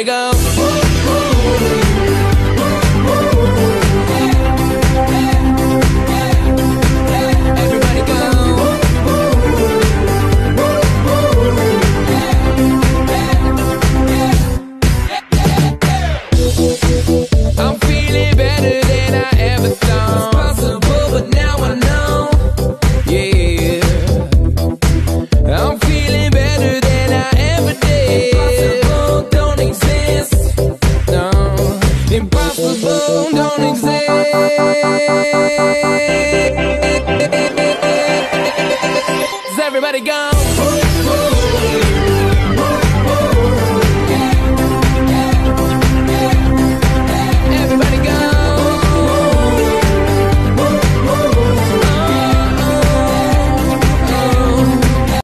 to go. Is everybody gone?